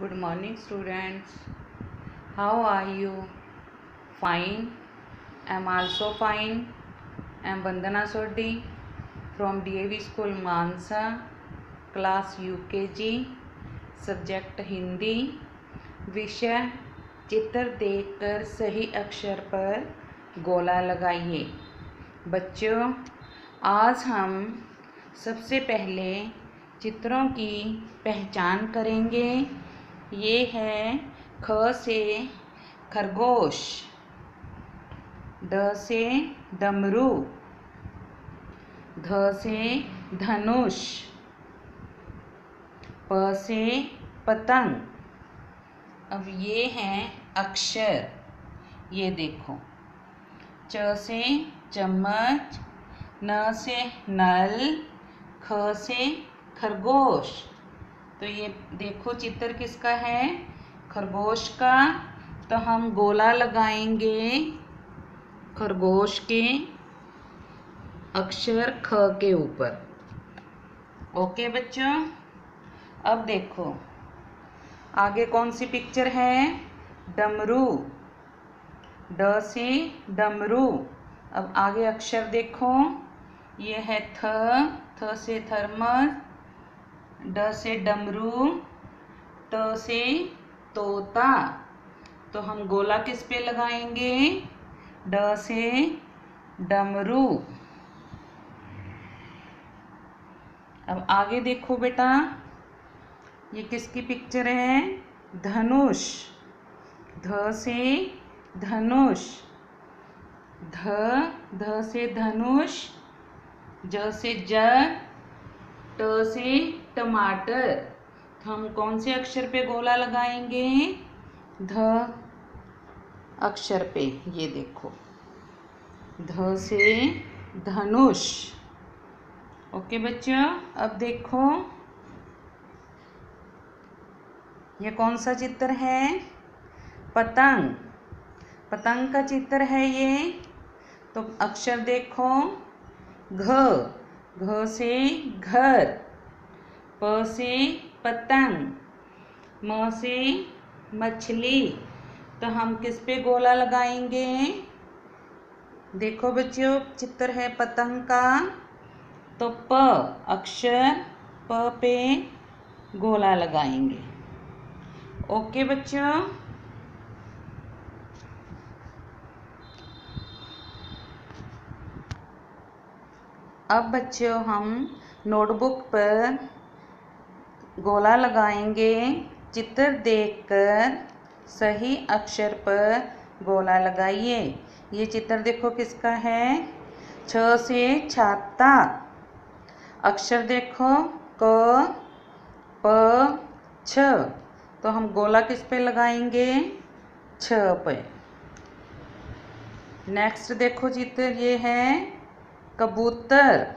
Good morning students how are you fine I am also fine I am Vandana Sodhi from D A V school Mansa class U K G subject Hindi विषय चित्र देख कर सही अक्षर पर गोला लगाइए बच्चों आज हम सबसे पहले चित्रों की पहचान करेंगे ये है ख से खरगोश ड से डमरू ध से धनुष, प से पतंग। अब ये हैं अक्षर, ये देखो। च से चम्मच, न से नल, ख से खरगोश। तो ये देखो चित्र किसका है? खरगोश का। तो हम गोला लगाएँगे खरगोश के अक्षर ख के ऊपर। ओके बच्चों? अब देखो। आगे कौन सी पिक्चर है? डमरू। ड से डमरू। अब आगे अक्षर देखो। ये है थ थ से थर्मस ड से डमरू, ट से तोता। तो हम गोला किस पे लगाएँगे? ड से डमरू। अब आगे देखो बेटा, ये किसकी पिक्चर है? धनुष। ध से धनुष। ध ध से धनुष, ज से जग ट से टमाटर। तो हम कौन से अक्षर पे गोला लगाएँगे? ध अक्षर पे, ये देखो। ध से धनुष। ओके बच्चों, अब देखो। ये कौन सा चित्र है? पतंग। पतंग का चित्र है ये। तो अक्षर देखो। घ। घ से घर। प से पतंग म से मछली। तो हम किस पे गोला लगाएँगे? देखो बच्चों, चित्र है पतंग का। तो प अक्षर, प पे गोला लगाएँगे। ओके बच्चों? अब बच्चों हम नोटबुक पर गोला लगाएँगे। चित्र देखकर सही अक्षर पर गोला लगाइए। ये चित्र देखो किसका है? छ से छाता। अक्षर देखो क, प, छ। तो हम गोला किस पे लगाएँगे? छ पे। नेक्स्ट देखो चित्र, ये है कबूतर।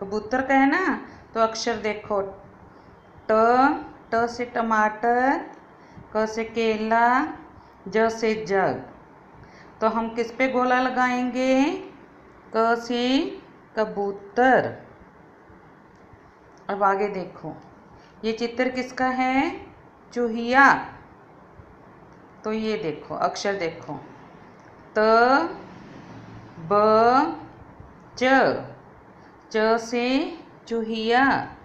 कबूतर का है ना? तो अक्षर देखो ट ट से टमाटर, क से केला, ज से जग। तो हम किस पे गोला लगाएँगे? क से कबूतर। अब आगे देखो। ये चित्र किसका है? चूहिया। तो ये देखो, अक्षर देखो। त, ब, च। च से चूहिया।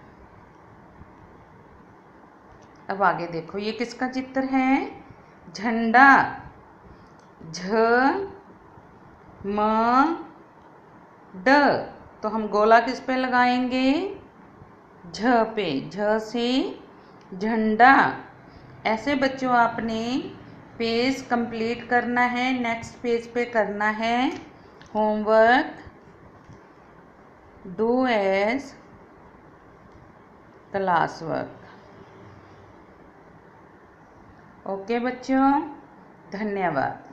अब आगे देखो, ये किसका चित्र है? झंडा। झ, म, ड। तो हम गोला किस पे लगाएँगे? झ पे। झ से झंडा। ऐसे बच्चों, आपने पेज कंप्लीट करना है, नेक्स्ट पेज पे करना है। Homework. Do as class work okay बच्चों धन्यवाद।